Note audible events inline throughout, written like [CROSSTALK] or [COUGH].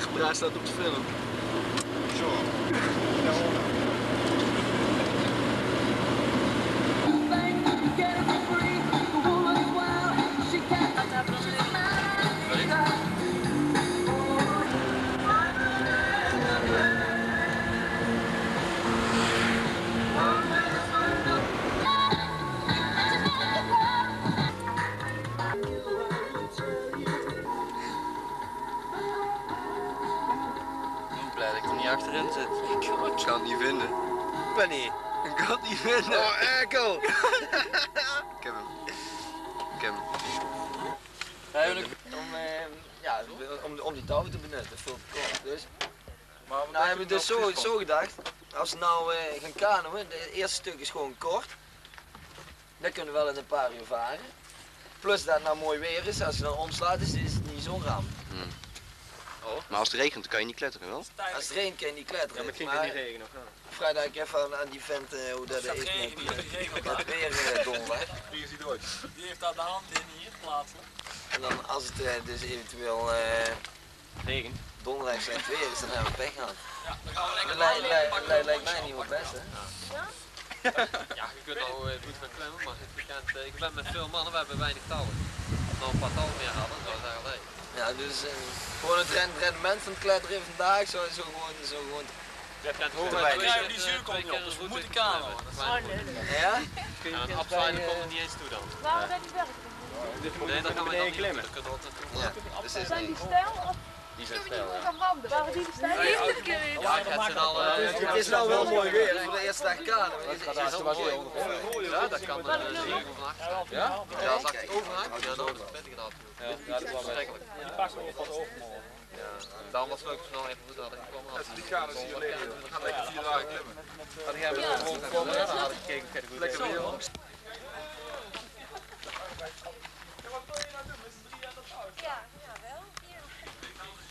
gepraast staat op de film. Zo. Hebben we dus zo, zo gedacht, als we nou eh, gaan kanoën, het eerste stuk is gewoon kort. Dat kunnen we wel in een paar uur varen. Plus dat het nou mooi weer is, als je dan omslaat is, is het niet zo'n ramp. Maar als het regent kan je niet kletteren wel? Als het regent kan je niet kletteren. Ja, maar het ging niet regenen of nou? Dat ik even aan, aan die vent eh, hoe dat is met met het weer uh, donderdag. Die is niet ooit. Die heeft daar de hand in hier plaatselijk. En dan als het eh, dus eventueel eh Regen. donderdag slecht weer is, dan hebben we pech gehad. Ja, dan gaan we lekker Dat lijkt, mij niet wat best hè. Ja, je kunt al uh, goed gaan klemmen, maar het weekend, uh, ik ben met veel mannen, we hebben weinig touwen. Als we nou een paar touwen meer hadden, zou het eigenlijk leuk. Ja, dus eh, gewoon het ren- rendement van het kletteren vandaag zo, zo gewoon, zo gewoon. Je hebt Hoog bij. twee- Ja, die twee- zuur komt twee niet op, dus we moeten is Oh. Ja? Ja, een afzijden komt er niet eens toe dan. Waarom zijn die werken? We Nee, dan gaan we dan niet klimmen. we. Dus Zijn die niet. stijl of Die zijn stijl. ja. Waren die ook-. Ja, het zijn al... Het is nou wel mooi weer voor de eerste dag kanoën. Het is- mooi. Ja, dat kan uh, zeer van achter. Ja? Ja, als ik overhangt, ja, dan is het pittig dat. Ja, dat is wel. Verschrikkelijk. Die pakken we pas overmorgen. Ja, daarom was het leuk snel even goed hadden gekomen. Dat is die gaan hier leven. We gaan lekker vier dagen klimmen. Had jij me gewoon gekomen, dan had ik gekeken, kijk goed. Lekker weer. Ja, ja, wel. Hier. Oeh, ben je al bezig? Ja, nou ben ik al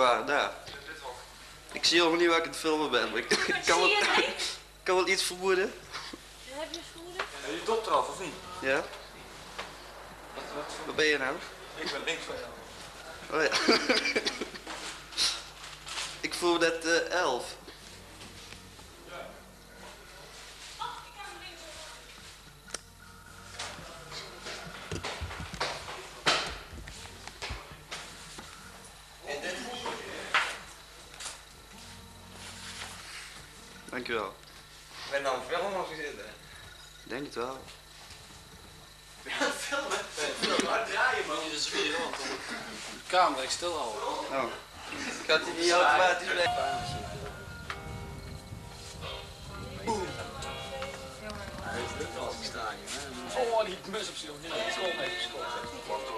Waar, daar. Ik zie helemaal niet waar ik aan het filmen ben, maar ik, [LAUGHS] ik kan, wel, [LAUGHS] kan wel iets vermoeden. Heb je schoenen? Ben je top eraf of niet? Ja? Waar ben je nou? Ik ben links van jou. Oh ja. [LAUGHS] ik voel net eh, elf. Dankjewel. Ik ben nou een film of zitten. Ik denk het wel. Hier is vier rond. De camera, ik stil houden. Oh. Gaat hij niet automatisch blijven? Oh, die mus op zich. Die school mee. School. Nee,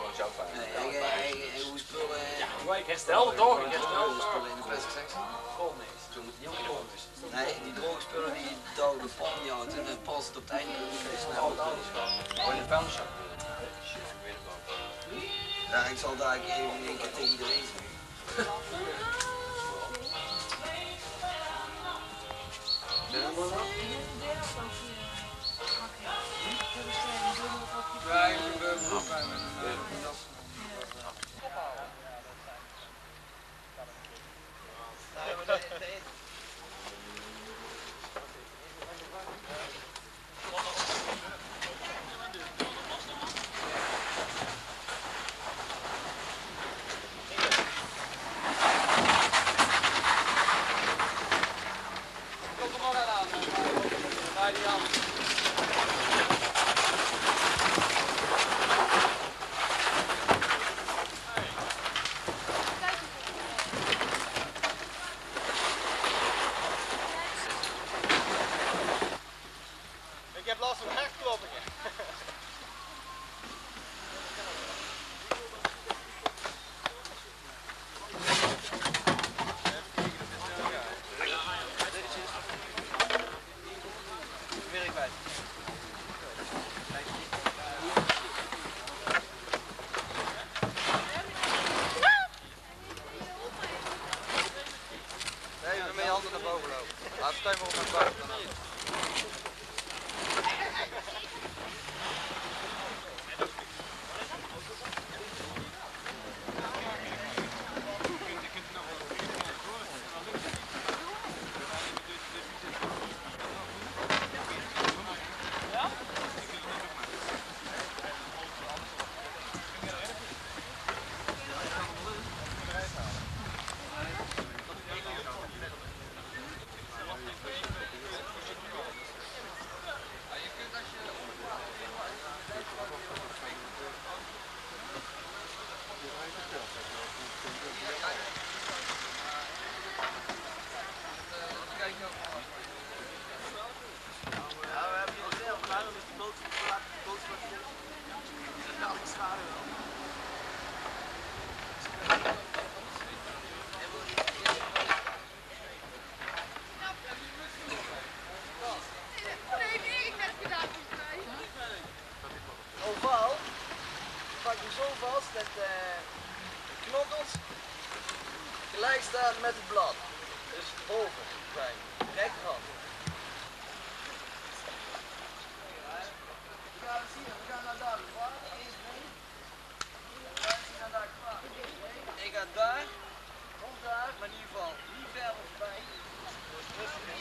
hij- hij- hij- hoe spullen. Ja, ik herstel het toch? Ik herstel het spullen in de plastic sectie? School mee. Zo moet het niet opgekomen Nee, die droge spullen die touwen de pan niet houdt en dan past het op het einde kun je snel Oh, in de vuilniszak. Ja, ik zal daar even in één keer tegen iedereen zeggen. Ik heb een vast met eh, de knottels gelijk staan met het blad. Dus boven, zijn, rechterhand. We gaan zien, we gaan naar daar kwaad, gaan daar kwaad. ga daar, kom daar, maar in ieder geval niet ver voorbij. Dus rustig.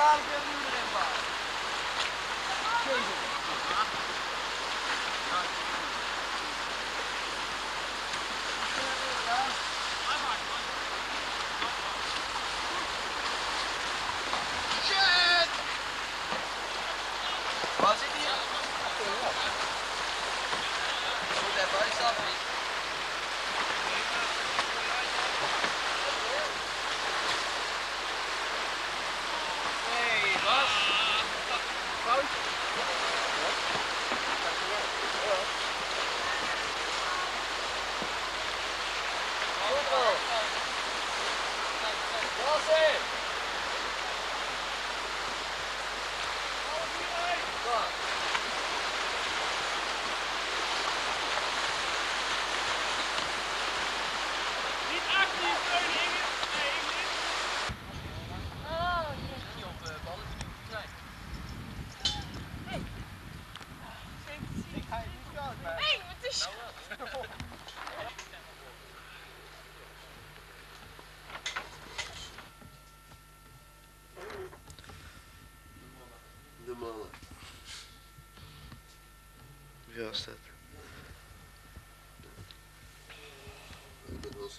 tarde, Lula, rapaz. Chega. Quase dia. Tudo é mais só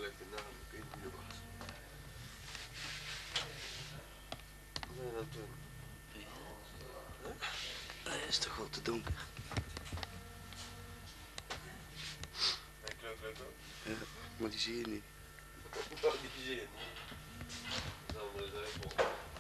Ik ben wel slecht in naam, ik weet niet wie dat was. Wat je aan het doen? Is toch wel te donker. Mijn ook. Ja, maar die zie je niet. [LAUGHS] Oh, die zin. Dat is andere.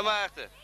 Ja, Maarten.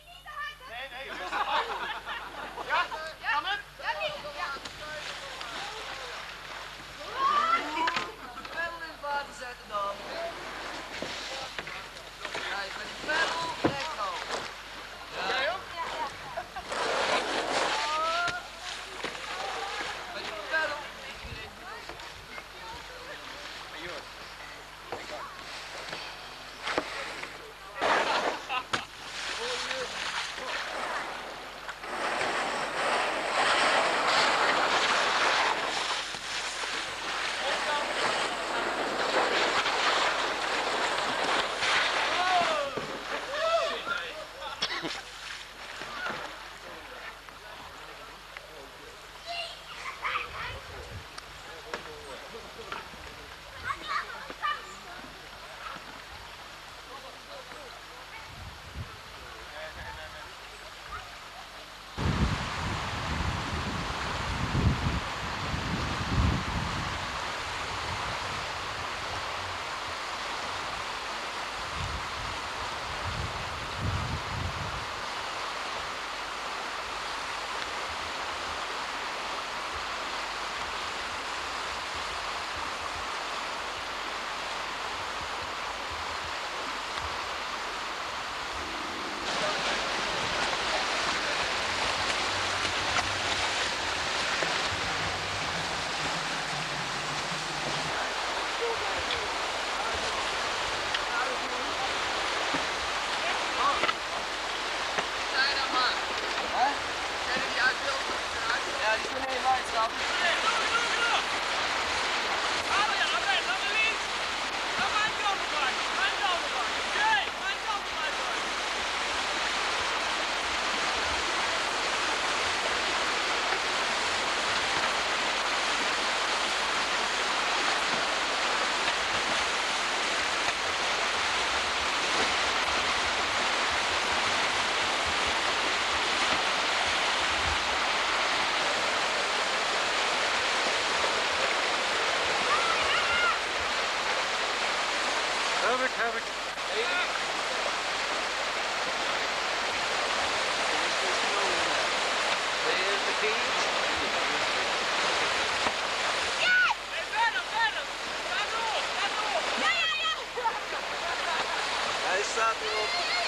Hij staat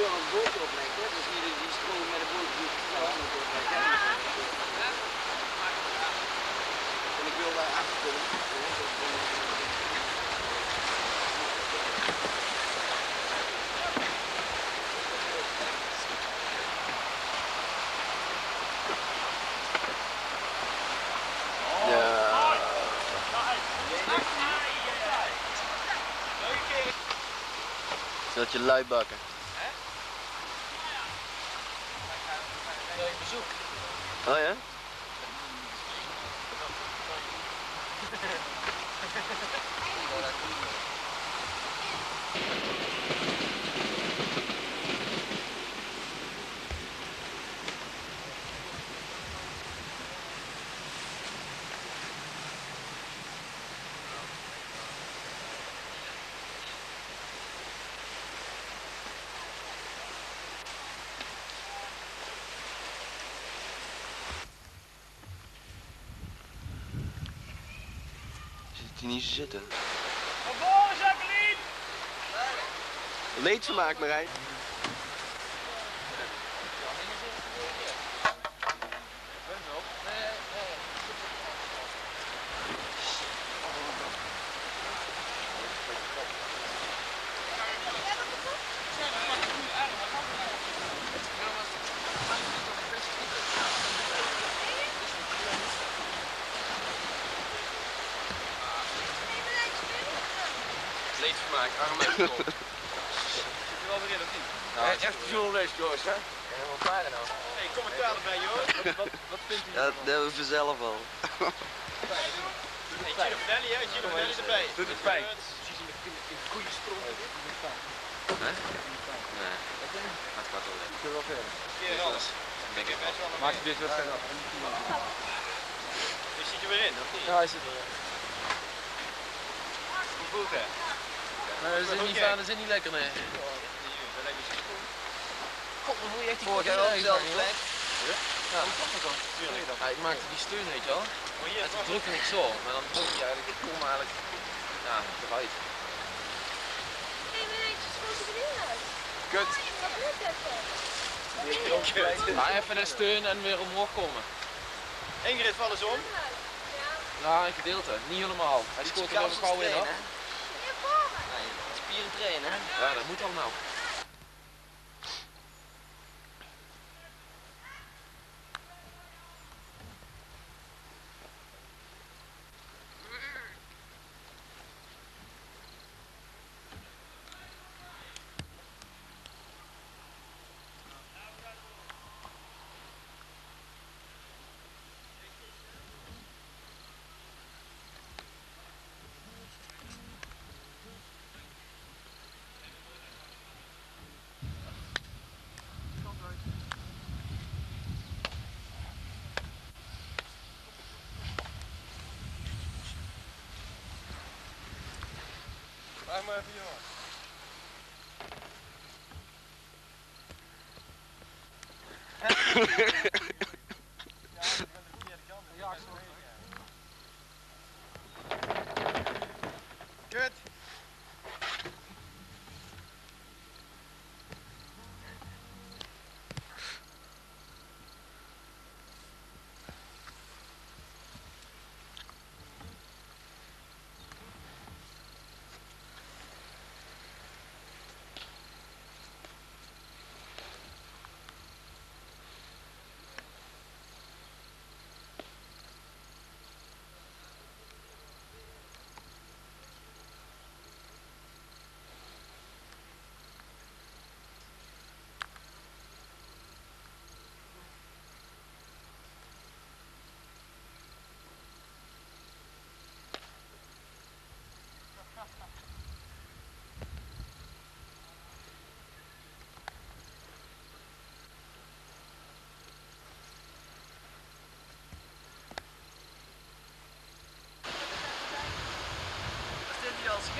wil een boot oplegt, hè? Dus niet die stroom met de boot die zelf moet opleggen. hè. En ik wil daar achter komen. Zat je lui bakken? Oh ja? Zit hij niet zo zitten? Naar voren, Jacqueline! Leedvermaak, Marijn. Leedvermaak, arm uit de kop. Zit je wel weer in of niet? Nou, echt Joost, hè? Ja, wat waren nou? Hey, commentaar erbij, joh. Wat, wat, wat vindt u? Ja, dat hebben we vanzelf al. Hey, Gino Vanelli, hè? Gino Vanelli erbij. Doet het pijn? Goeie stroom. Nee, gaat kwart wel lekker. Kun je wel verder. Keer alles. Denk ik wel. Maak je dit wedstrijd af. Je zit je weer in, of niet? Ja, hij zit er. Hoe voelt het? Nee, dat is niet fijn, dat is niet lekker, nee. Dat lijkt me zo goed. God, dan moet je echt die Vorig jaar neus dezelfde plek. Ja, hoe komt dat dan? Ja, ik maakte die steun, weet je wel. Maar hier, En toen drukte ik zo, maar dan druk je eigenlijk, ik kom eigenlijk, ja, eruit. Schoot er weer uit. Kut. Wat lukt even? Maar even de steun en weer omhoog komen. Ingrid, val eens om. Ja, een gedeelte, niet helemaal. Hij scoort er even gauw in, hoor. Hier voor me. Spieren trainen, hè? Ja, dat moet allemaal. Vraag maar even, jongen.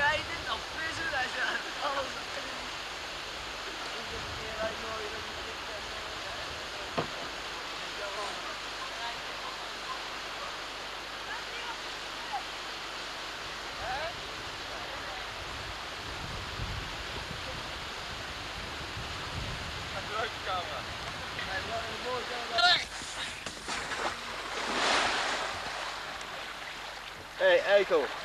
kijken, dan vissen, alles. Hey, Eikel.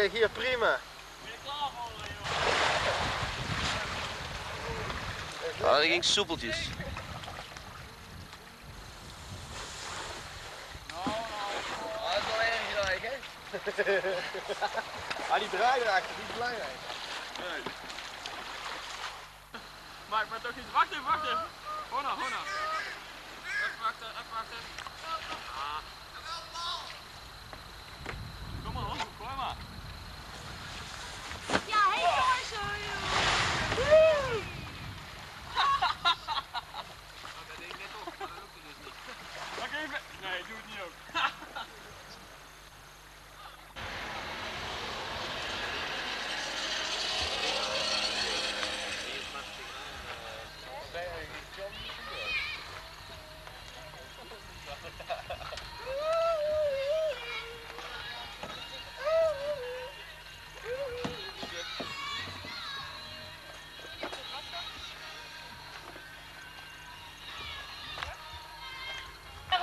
Dat? Ik lig hier prima. Ben je klaar voor, joh? Ah, dat ging soepeltjes. Ah, dat is wel erg gelijk, hè? ah, die draai erachter, die is belangrijk. Maak maar toch iets. Wacht even, wacht even. Honna, honna.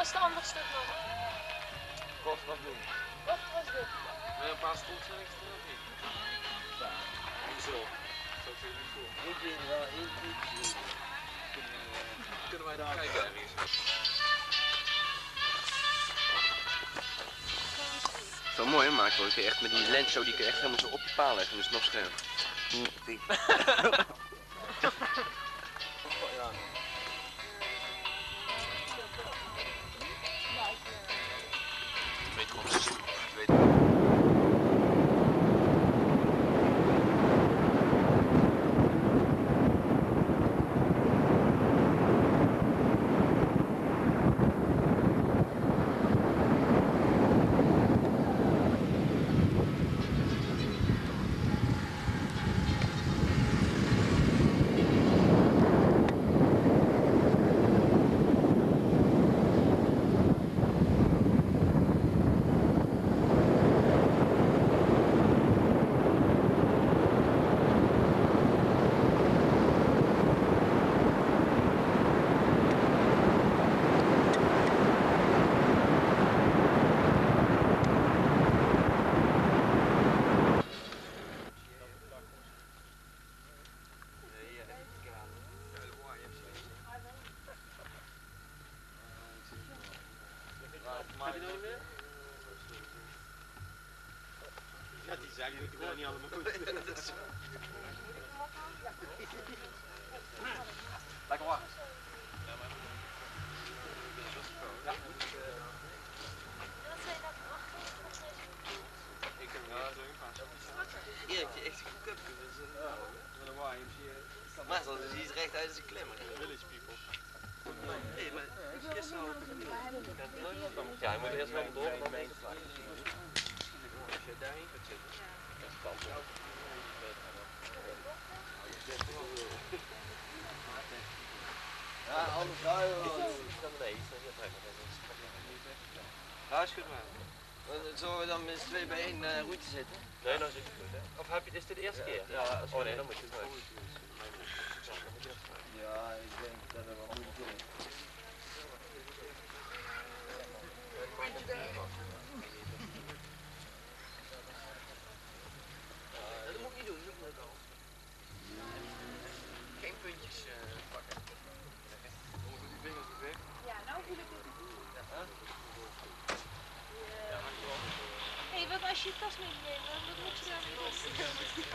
Is de andere stuk nog? Kost wat doen. Wat was dit? Wil je een paar stoeltjes extra of niet? Hoezo? Zo vind je niet voor. Ik vind wel, ik vind Kunnen wij daar kijken ergens? Zo mooi hè, maken hoor. Kun je echt met die lens zo, die kun je echt helemaal zo op je paal leggen. Dus nog scherp. Ik het niet allemaal goed. [LAUGHS] Lekker dat? Ik heb hem Ja, je echt kupje. Dus, Met een maar dus is recht uit zijn klimmer. Village people. Nee, maar gisteren al. Ja, je moet eerst wel door en dan mee. Als je daarheen gaat zitten. Ja, anders ga je wel. Ja, is goed man. Zullen we dan met z'n twee bij één eh, route zitten? Nee, nou zit het goed hè. Of heb je, is dit de eerste keer? Ja, als Oh nee, dan moet je het nooit. Ja, ik denk dat het wel goed is. Dat moet ik niet doen, dat moet ik al. Geen puntjes eh, pakken. Ja, nou voel ik het. Hé, wat als je je tas meeneemt, wat moet je dan doen?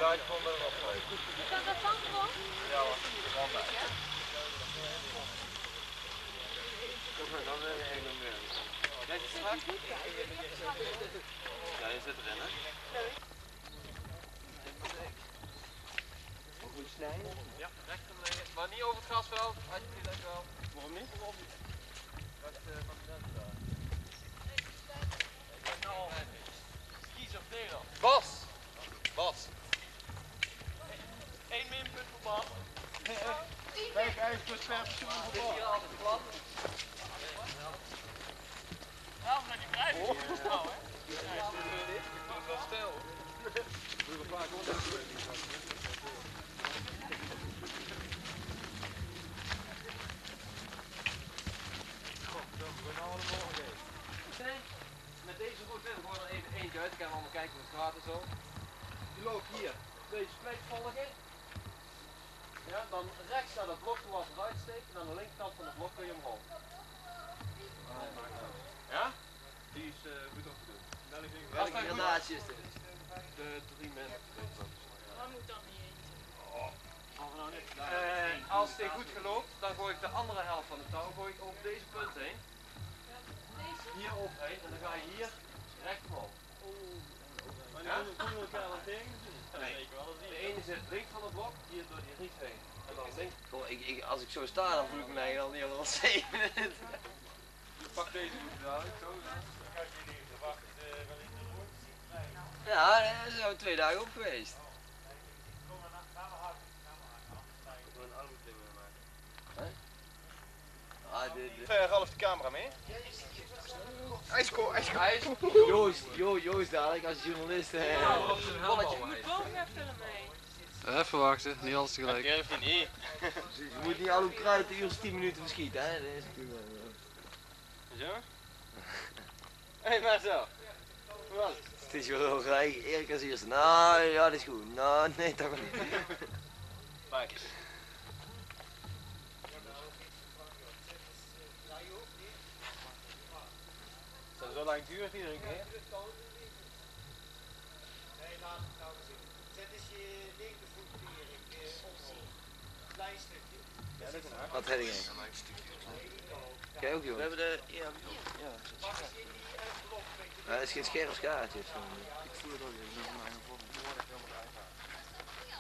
Ja, ik vond het wel leuk. Kan dat dan gewoon? Ja hoor, wel bij. Dan je je strak. Ja, je zit erin hè. Goed snijden. Ja, recht. Maar niet over het gasveld. Alsjeblieft, dankjewel. Waarom niet? Dat is van de mensen daar. Nou. Bas! Bas! 1 minpunt voor Bas. 5 ijzers per persoon voor Bas. Hier altijd plat. Nou, dat je krijgt. Oh, nou, hè? Ja, dat het wel stil. Ik wil een paar 20 gewoon er even eentje uit. Ik kan allemaal kijken hoe het gaat en zo. Die loopt hier deze plek volgen. Ja, dan rechts naar het blok toe als het. En aan de linkerkant van het blok kun je omhoog. Ja? Die is goed op te doen. Welke granaatje is dit? De drie mensen. Nou eh, als dit goed geloopt, dan gooi ik de andere helft van de touw gooi over deze punt heen. Hier overheen en dan ga je hier recht omhoog. Ja? Nee. De ene zit links van het blok, hier door die ries heen. En dan links. Goh, ik, ik, als ik zo sta, dan voel ik mij al niet helemaal safe. Pak deze goed dadelijk, zo. ja, daar zijn we twee dagen op geweest. Ah, de, de. Ralf de camera mee? IJskool, IJskool. Joost, Jo, Joost dadelijk als journalist. eh, Boven gaan filmen mee. Even wachten, niet alles tegelijk. Ja, niet. Je moet niet al uw kruid in uur 10 minuten verschieten, hè? Dat is natuurlijk wel, eh, Zo? Hé, maar zo. Wat? Het is wel heel gelijk. Erik als eerste. Nou, ja, dat is goed. Nou, nee, toch niet. Maak eens. Zo, lang duurt iedere keer. Ja, dat is een hart. Wat heb jij? Jij ook, joh? We hebben de... Ja, ja. Ja, dat is geen scherp kaartje. Ik voel het ook. Dat is mijn eigen vorm.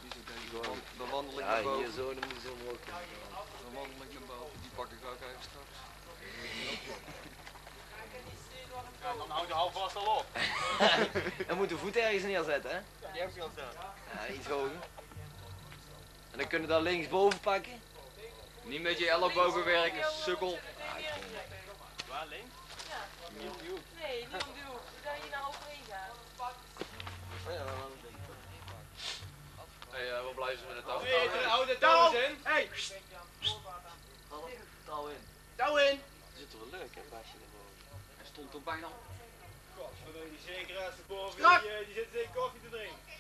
Hier zit deze gewoon. Dan wandel ik Ja, naar hier boven. zo, dan moet je zo wandel ik naar boven. Die pak ik ook even straks. Ja, dan houdt de hou vast al op. [LAUGHS] Dan moet de voet ergens neerzetten, hè? Die heb ik al staan. Ja, iets hoger. En dan kunnen we daar linksboven pakken. Niet met je ellebogen werken, sukkel. Waar links? Nee, niet om de hoek. Dat je nou overheen gaat. Hey, uh, wat blijven ze met het touw? De touw in. Hey, Touw in. touw in. Het zit er wel leuk, hè. Hij stond er bijna. Godverdomme, die zeker de boven, die, eh, die zit zeker koffie te drinken.